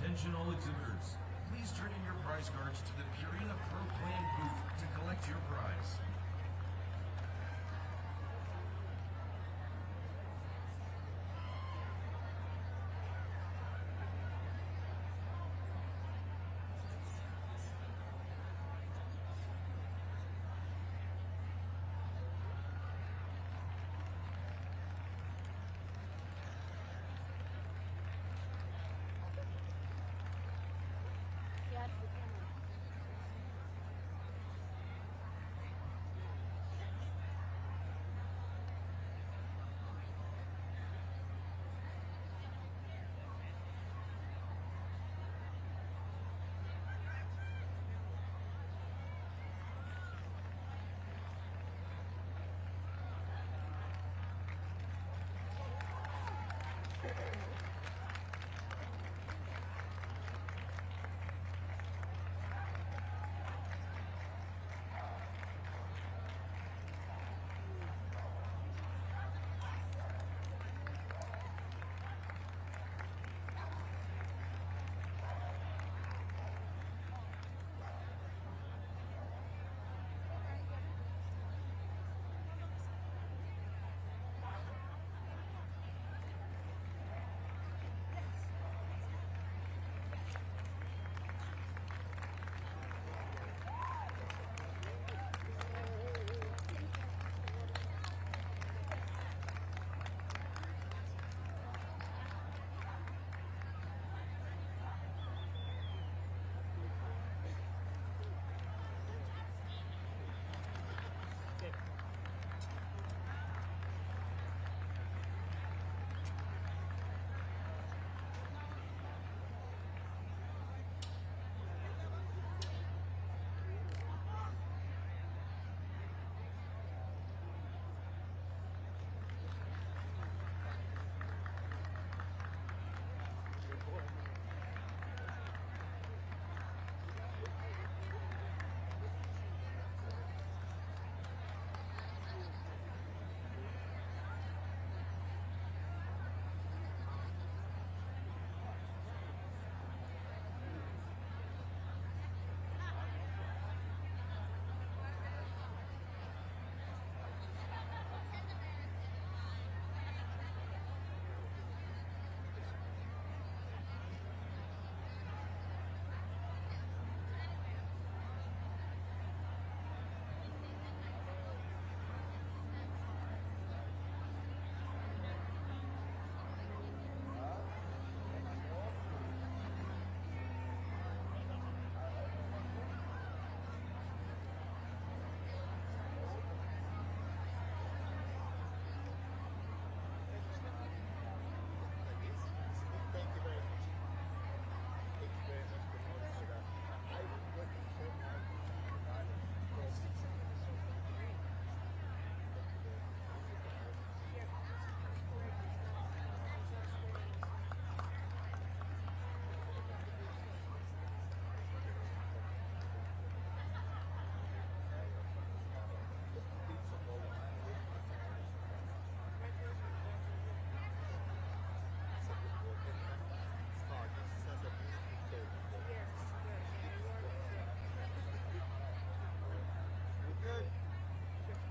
Attention all exhibitors. Please turn in your prize cards to the Purina Pro Plan booth to collect your prize.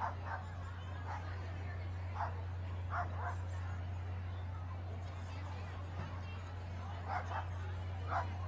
Thank you.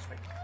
straight.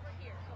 over here.